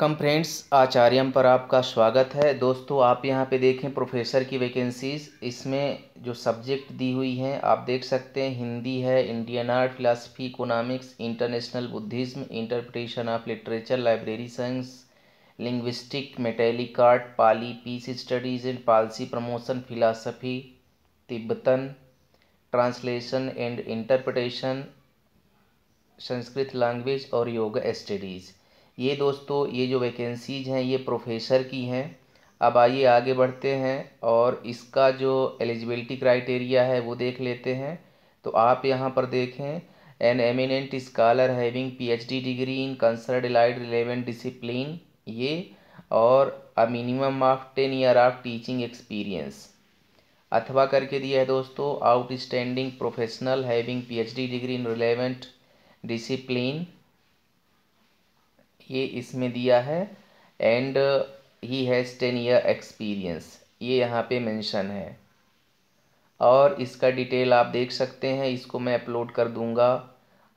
Welcome friends, आचार्यम पर आपका स्वागत है। दोस्तों, आप यहाँ पे देखें प्रोफेसर की वैकेंसीज। इसमें जो सब्जेक्ट दी हुई हैं, आप देख सकते हैं, हिंदी है, Indian art, philosophy, economics, international Buddhism, interpretation of literature, library science, linguistic, metallic art, Pali, peace studies and policy promotion, philosophy, Tibetan, translation and interpretation, Sanskrit language और योगा स्टडीज़। ये दोस्तों, ये जो वैकेंसीज हैं, ये प्रोफेसर की हैं। अब आइए आगे बढ़ते हैं और इसका जो एलिजिबिलिटी क्राइटेरिया है, वो देख लेते हैं। तो आप यहाँ पर देखें an eminent scholar having PhD degree in concerned allied relevant discipline ये, और a minimum of ten year of teaching experience अथवा करके दिया है दोस्तों outstanding professional having PhD degree in relevant discipline ये इसमें दिया है and he has ten year experience ये यहाँ पे मेंशन है। और इसका डिटेल आप देख सकते हैं, इसको मैं अपलोड कर दूँगा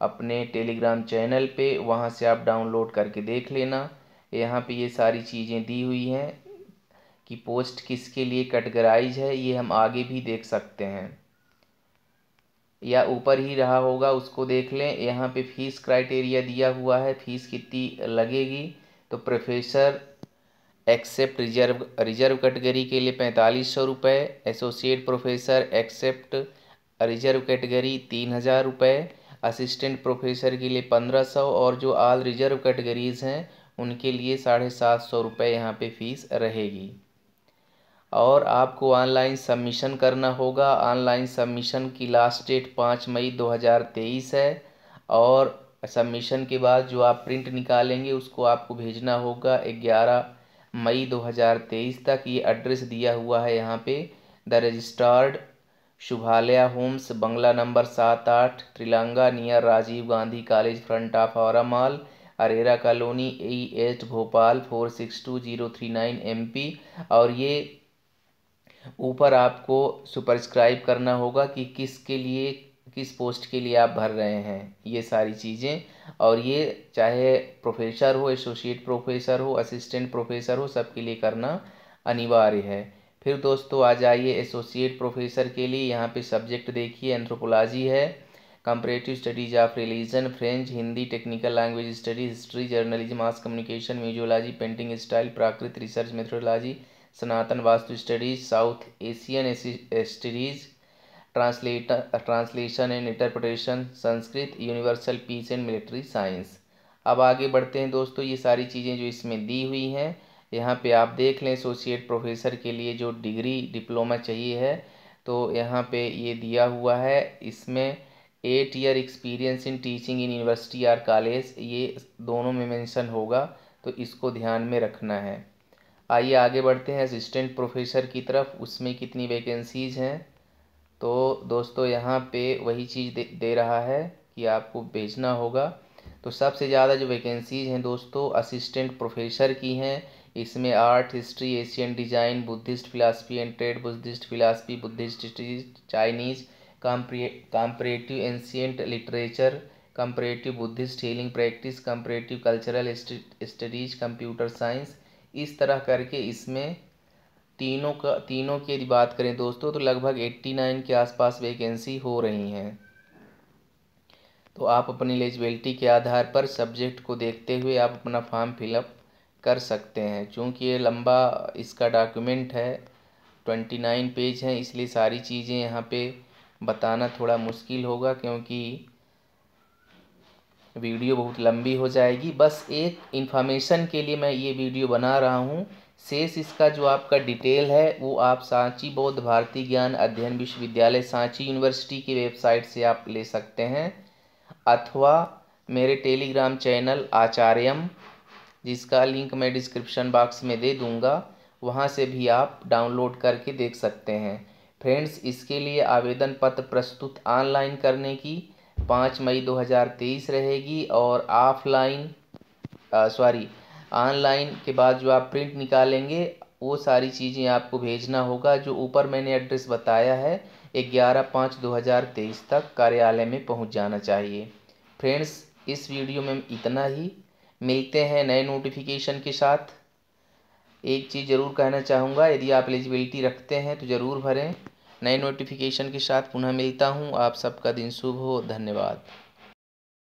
अपने टेलीग्राम चैनल पे, वहाँ से आप डाउनलोड करके देख लेना। यहाँ पे ये सारी चीज़ें दी हुई हैं कि पोस्ट किसके लिए कैटेगराइज है, ये हम आगे भी देख सकते हैं। या ऊपर ही रहा होगा, उसको देख लें। यहाँ पे फ़ीस क्राइटेरिया दिया हुआ है। फ़ीस कितनी लगेगी? तो professor except reserve reserve category के लिए पैंतालीस सौ रुपये associate professor except reserve category तीन हज़ार रुपये असिस्टेंट प्रोफेसर के लिए पंद्रह सौ। और जो आल रिज़र्व कैटेगरीज़ हैं, उनके लिए साढ़े सात सौ रुपये यहाँ पे फ़ीस रहेगी। और आपको ऑनलाइन सबमिशन करना होगा। ऑनलाइन सबमिशन की लास्ट डेट पाँच मई दो हज़ार तेईस है और सबमिशन के बाद जो आप प्रिंट निकालेंगे, उसको आपको भेजना होगा ग्यारह मई दो हज़ार तेईस तक। ये एड्रेस दिया हुआ है यहाँ पे, the registered Shubhalaya homes, bungalow number सात आठ, Trilanga near Rajiv Gandhi college, front of Aura mall, Arera colony east Bhopal, four six two zero three nine M और ये ऊपर आपको सुपरस्क्राइब करना होगा कि किसके लिए, किस पोस्ट के लिए आप भर रहे हैं। ये सारी चीज़ें। और ये चाहे प्रोफेसर हो एसोसिएट प्रोफेसर हो असिस्टेंट प्रोफेसर हो, सबके लिए करना अनिवार्य है। फिर दोस्तों आ जाइए एसोसिएट प्रोफेसर के लिए। यहाँ पे सब्जेक्ट देखिए एंथ्रोपोलॉजी है comparative studies of religion French Hindi technical language studies history journalism mass communication museology painting style Prakrit research methodology Sanatan Vastu studies, south Asian studies, translator, translation and interpretation, Sanskrit, universal peace and military science. अब आगे बढ़ते हैं दोस्तों, ये सारी चीज़ें जो इसमें दी हुई हैं, यहाँ पे आप देख लें एसोसिएट प्रोफेसर के लिए जो डिग्री डिप्लोमा चाहिए है तो यहाँ पे ये दिया हुआ है, इसमें eight year experience in teaching in university or college ये दोनों में मेंशन होगा तो इसको ध्यान में रखना है। आइए आगे बढ़ते हैं असिस्टेंट प्रोफेसर की तरफ़। उसमें कितनी वैकेंसीज़ हैं? तो दोस्तों यहाँ पे वही चीज़ दे, दे रहा है कि आपको भेजना होगा। तो सबसे ज़्यादा जो वैकेंसीज हैं दोस्तों असिस्टेंट प्रोफेसर की हैं। इसमें art history Asian design Buddhist philosophy and trade Buddhist philosophy Buddhist Chinese comparative ancient literature comparative Buddhist healing practice comparative cultural studies computer science इस तरह करके इसमें तीनों का, तीनों की यदि बात करें दोस्तों तो लगभग एट्टी नाइन के आसपास वैकेंसी हो रही हैं। तो आप अपनी एलिजिबिलिटी के आधार पर सब्जेक्ट को देखते हुए आप अपना फॉर्म फिलअप कर सकते हैं। चूँकि ये लंबा इसका डॉक्यूमेंट है, ट्वेंटी नाइन पेज हैं, इसलिए सारी चीज़ें यहाँ पे बताना थोड़ा मुश्किल होगा, क्योंकि वीडियो बहुत लंबी हो जाएगी। बस एक इन्फॉर्मेशन के लिए मैं ये वीडियो बना रहा हूँ। शेष इसका जो आपका डिटेल है, वो आप सांची बौद्ध भारतीय ज्ञान अध्ययन विश्वविद्यालय सांची यूनिवर्सिटी की वेबसाइट से आप ले सकते हैं। अथवा मेरे टेलीग्राम चैनल आचार्यम, जिसका लिंक मैं डिस्क्रिप्शन बॉक्स में दे दूँगा, वहाँ से भी आप डाउनलोड करके देख सकते हैं। फ्रेंड्स इसके लिए आवेदन पत्र प्रस्तुत ऑनलाइन करने की पाँच मई दो हज़ार तेईस रहेगी और ऑफलाइन सॉरी, ऑनलाइन के बाद जो आप प्रिंट निकालेंगे, वो सारी चीज़ें आपको भेजना होगा, जो ऊपर मैंने एड्रेस बताया है, ग्यारह पाँच दो हज़ार तेईस तक कार्यालय में पहुँच जाना चाहिए। फ्रेंड्स, इस वीडियो में इतना ही। मिलते हैं नए नोटिफिकेशन के साथ। एक चीज़ ज़रूर कहना चाहूँगा, यदि आप एलिजिबिलिटी रखते हैं तो ज़रूर भरें। नए नोटिफिकेशन के साथ पुनः मिलता हूँ। आप सबका दिन शुभ हो। धन्यवाद।